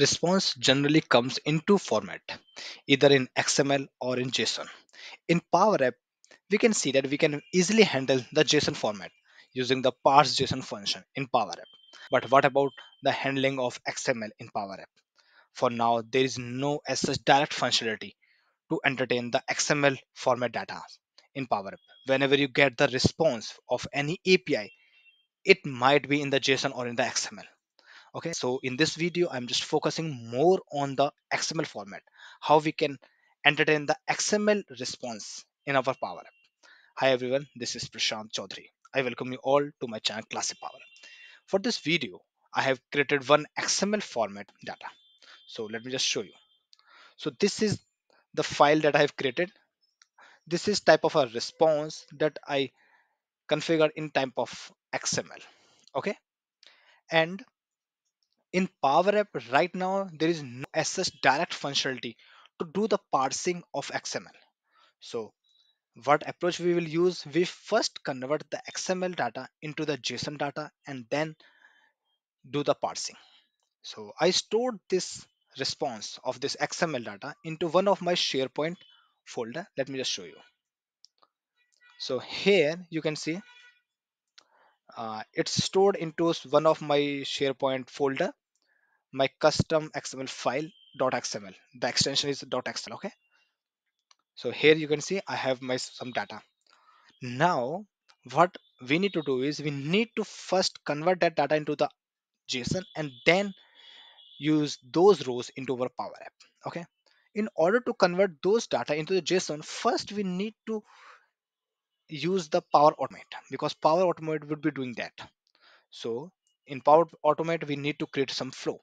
response generally comes in two format, either in XML or in JSON. In Power App, we can see that we can easily handle the JSON format using the parse JSON function in Power App. But what about the handling of XML in Power App? For now, there is no as such direct functionality to entertain the XML format data in Power App. Whenever you get the response of any API, it might be in the JSON or in the XML. Okay, so in this video, I'm just focusing more on the XML format, how we can entertain the XML response in our Power App. Hi everyone, this is Prashant Chaudhary. I welcome you all to my channel Classy Power For this video, I have created one XML format data. So let me just show you. So this is the file that I have created. This is type of a response that I configured in type of XML. Okay, and in Power App right now, there is no as such direct functionality to do the parsing of XML. So what approach we will use? We first convert the XML data into the JSON data and then do the parsing. So I stored this response of this XML data into one of my SharePoint folder. Let me just show you. So here you can see uh, it's stored into one of my SharePoint folder my custom XML file .xml. The extension is .xml. Okay. So here you can see I have my some data. Now what we need to do is we need to first convert that data into the JSON and then use those rows into our Power App. Okay. In order to convert those data into the JSON, first we need to use the Power Automate because Power Automate would be doing that. So in Power Automate, we need to create some flow.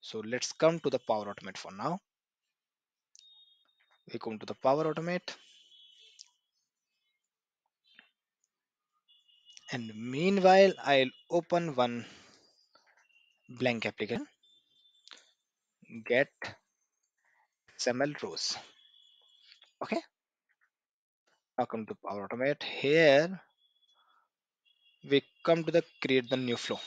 So let's come to the Power Automate for now. We come to the Power Automate. And meanwhile, I'll open one blank application. Get XML rows. Okay. Now come to Power Automate. Here we come to the create the new flow.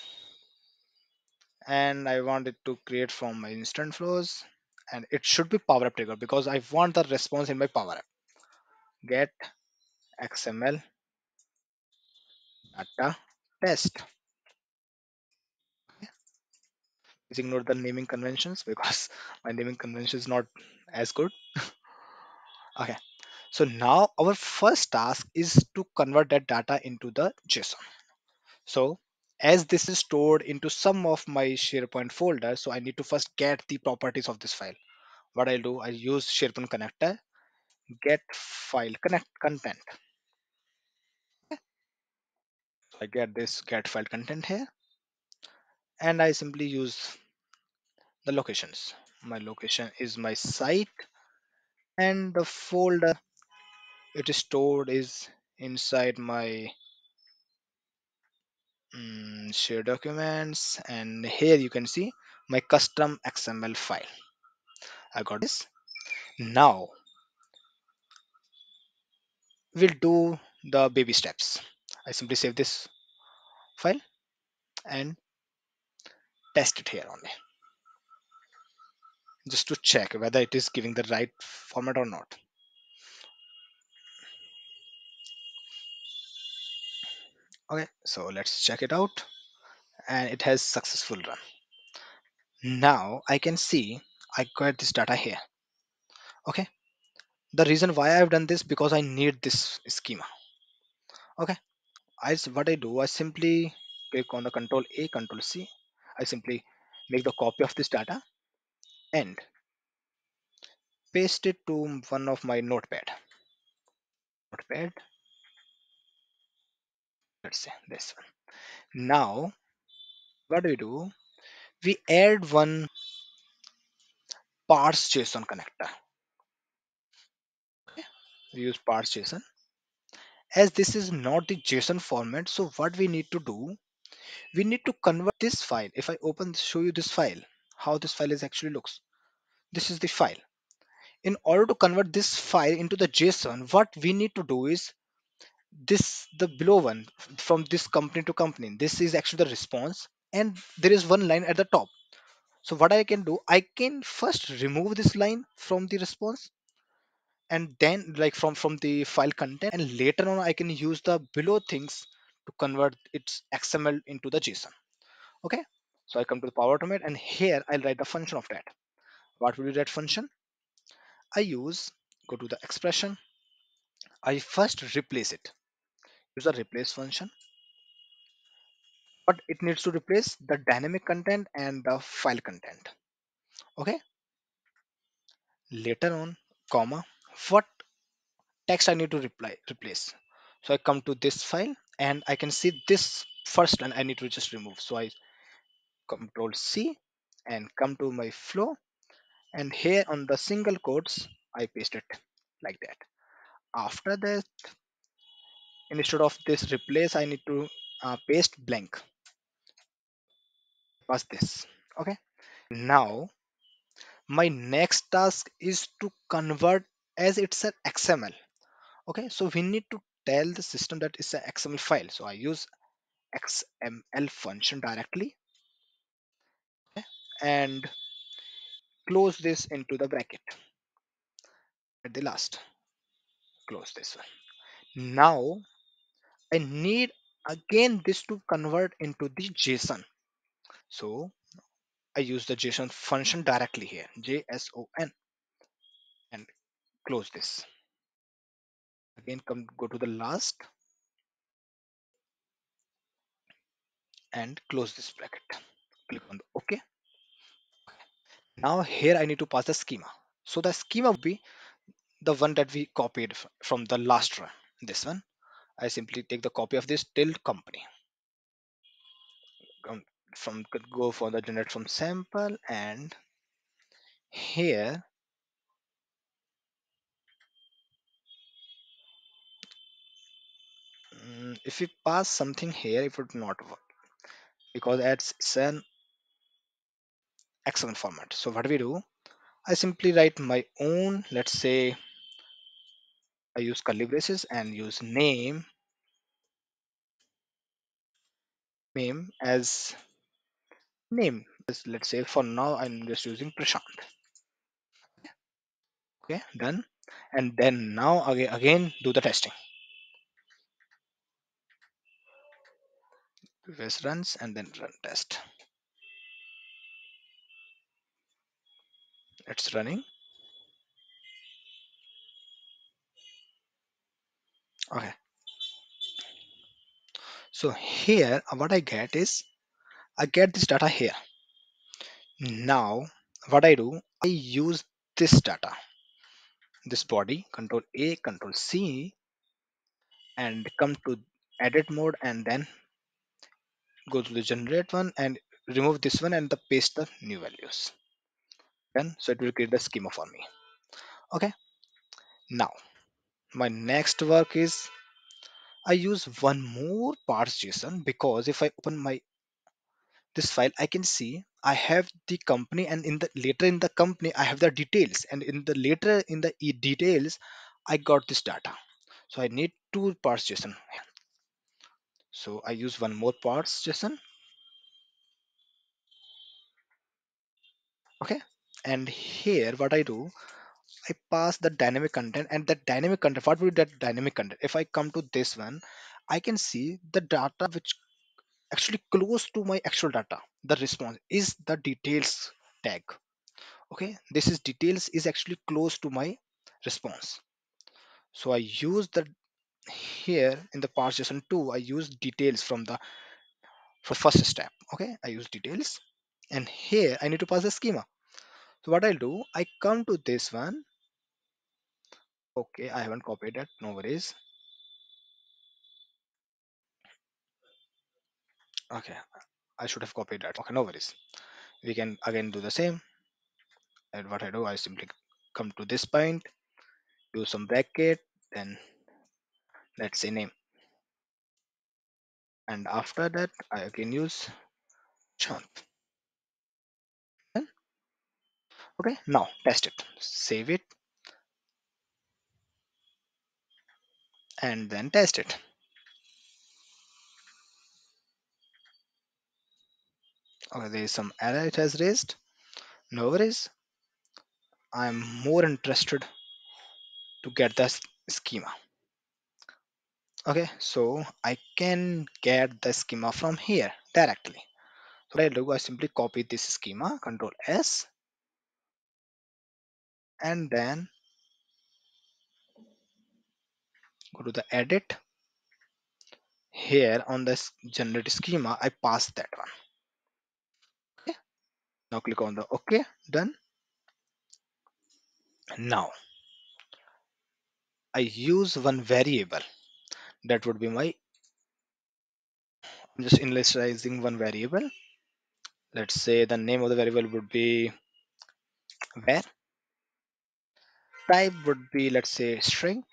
And I want it to create from my instant flows and it should be Power App trigger because I want the response in my Power App. Get XML data test. Please ignore the naming conventions because my naming convention is not as good. okay. So now our first task is to convert that data into the JSON. So as this is stored into some of my SharePoint folder, so I need to first get the properties of this file. What I'll do, I use SharePoint connector, get file connect content. So I get this get file content here, and I simply use the locations. My location is my site, and the folder it is stored is inside my um, share documents and here you can see my custom xml file. I got this. Now we'll do the baby steps. I simply save this file and test it here only just to check whether it is giving the right format or not okay so let's check it out. And it has successful run. Now i can see i got this data here. Okay the reason why i've done this because i need this schema. Okay I what I do I simply click on the control A control C. I simply make the copy of this data and paste it to one of my notepad. Notepad let's say this one. Now what do we do? We add one parse json connector. Okay. we use parse json. As this is not the json format so what we need to do we need to convert this file. If i open show you this file how this file is actually looks. This is the file. In order to convert this file into the json what we need to do is this the below one from this company to company this is actually the response and there is one line at the top So what I can do, I can first remove this line from the response and then like from from the file content and later on I can use the below things to convert its XML into the JSON. Okay. So I come to the Power Automate and here I'll write the function of that. What will be that function? I use go to the expression. I first replace it. Use the replace function. But it needs to replace the dynamic content and the file content. Okay. Later on, comma, what text I need to reply replace. So I come to this file and I can see this first and I need to just remove. So I control C and come to my flow and here on the single quotes I paste it like that. After that instead of this replace I need to uh, paste blank. Pass this okay? Now my next task is to convert as it's an XML okay? So we need to tell the system that it's an XML file. So I use XML function directly okay, and close this into the bracket at the last. Close this one. Now I need again this to convert into the JSON. So I use the JSON function directly here JSON and close this. Again come go to the last and close this bracket. Click on the OK. Now here I need to pass the schema. So the schema would be the one that we copied from the last run this one I simply take the copy of this till company. From go for the generate from sample and here mm, if we pass something here it would not work because it's an XML format. So what do we do? I simply write my own let's say I use curly braces and use name. Name as name let's say for now I'm just using Prashant. Okay done. And then now again again do the testing. This runs and then run test. It's running okay. So here what I get is I get this data here. Now what I do I use this data. This body control A control C and come to edit mode and then go to the generate one and remove this one and the paste the new values. Then so it will create the schema for me. Okay. Now my next work is I use one more parse JSON because if I open my this file I can see I have the company and in the later in the company I have the details. And in the later in the e- details I got this data. So I need two parse JSON. So I use one more parse JSON. Okay? And here what I do I pass the dynamic content and that dynamic content what would be that dynamic content? If I come to this one I can see the data which actually close to my actual data the response is the details tag. Okay this is details is actually close to my response. So i use the here in the partition 2 i use details from the for first step. Okay i use details and here i need to pass the schema. So what i'll do i come to this one okay i haven't copied that. No worries. Okay i should have copied that. Okay no worries. We can again do the same. And what i do i simply come to this point use some bracket then let's say name. And after that i again use chunk okay now test it. Save it and then test it. Okay there is some error it has raised. No worries. I'm more interested to get the schema. Okay so i can get the schema from here directly. So what i do i simply copy this schema control s and then go to the edit. Here on the s- generate schema i pass that one. Okay. Now click on the okay done. Now i use one variable. That would be my i'm just initializing one variable. Let's say the name of the variable would be var? Type would be let's say string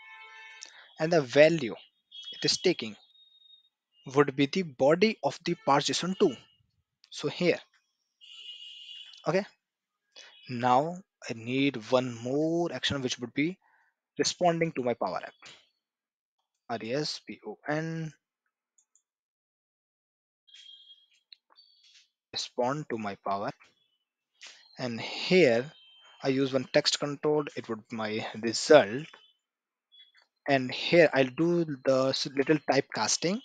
and the value it is taking would be the body of the parse.json 2 so here okay. Now i need one more action which would be responding to my power app r-e-s-p-o-n respond to my power and here i use one text control. It would be my result and here i'll do the little typecasting.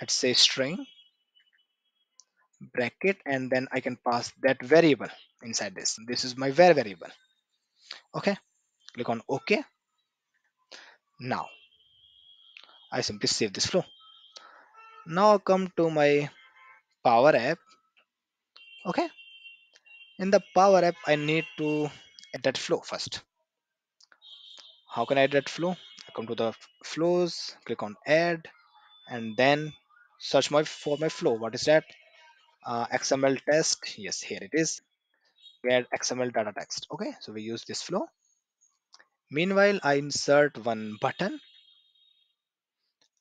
Let's say string bracket and then i can pass that variable inside this. This is my var variable. Okay click on ok. Now i simply save this flow. Now I come to my power app. Okay in the power app i need to add that flow first. How can i add that flow come to the flows click on add and then search my for my flow. What is that? Uh, xml test yes here it is. We add xml data text. Okay so we use this flow. Meanwhile i insert one button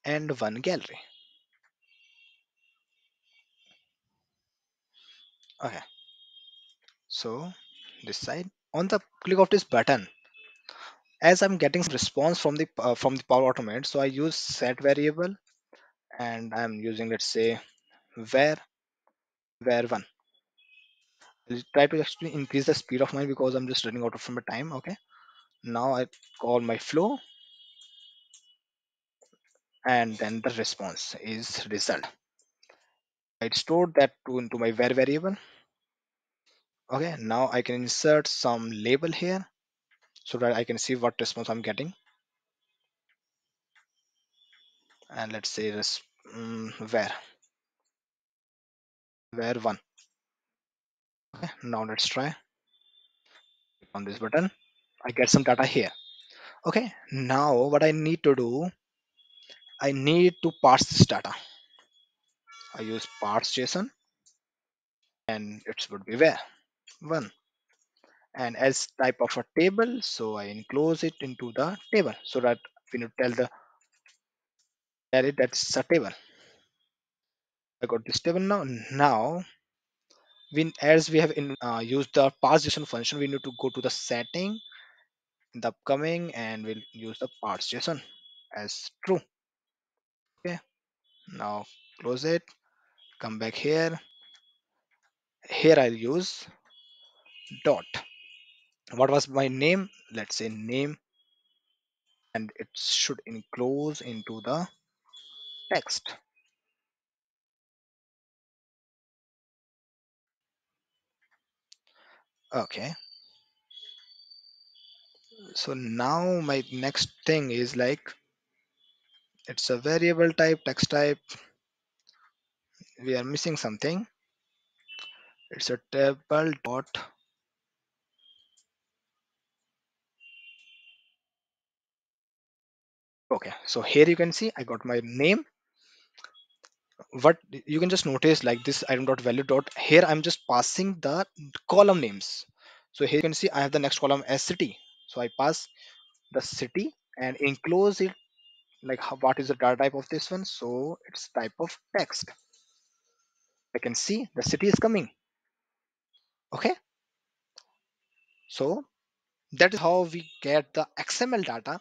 and one gallery. Okay so this side. On the click of this button as i'm getting some response from the uh, from the power automate so i use set variable and i'm using let's say var var one. I'll try to actually increase the speed of mine because i'm just running out of my time okay? Now i call my flow and then the response is result. I stored that to into my var variable okay? Now i can insert some label here so that i can see what response i'm getting. And let's say this mm, var? Var one? Okay now let's try on this button. I get some data here. Okay now what i need to do i need to parse this data. I use parse json and it would be where? One and as type of a table so i enclose it into the table so that we need to tell the array that's a table. I got this table now. Now we as we have in, uh, used the parse json function we need to go to the setting in the upcoming and we'll use the parse json as true. Okay. Now close it. Come back here. Here i'll use dot what was my name? Let's say name. And it should enclose into the text. Okay. So now my next thing is like it's a variable type text type. We are missing something. It's a table dot okay so here you can see i got my name. What you can just notice like this item dot value dot here i'm just passing the column names. So here you can see i have the next column as city. So i pass the city and enclose it like how, what is the data type of this one? So it's type of text. I can see the city is coming. Okay? So that is how we get the xml data